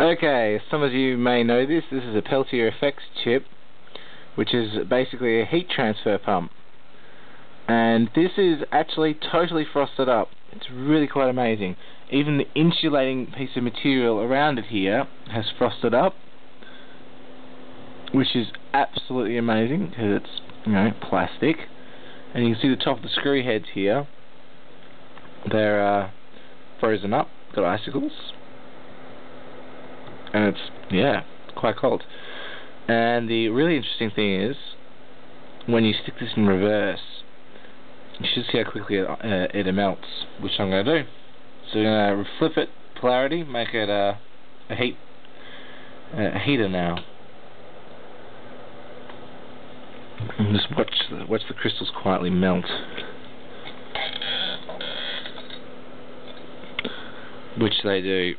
Okay, some of you may know this. This is a Peltier Effects chip, which is basically a heat transfer pump. And this is actually totally frosted up. It's really quite amazing. Even the insulating piece of material around it here has frosted up, which is absolutely amazing because it's, you know, plastic. And you can see the top of the screw heads here. They're uh, frozen up, got icicles and it's yeah quite cold. And the really interesting thing is when you stick this in reverse, you should see how quickly it, uh, it melts, which I'm going to do. So I'm going to flip it polarity, make it uh, a heat a heater now. And just watch the, watch the crystals quietly melt. Which they do.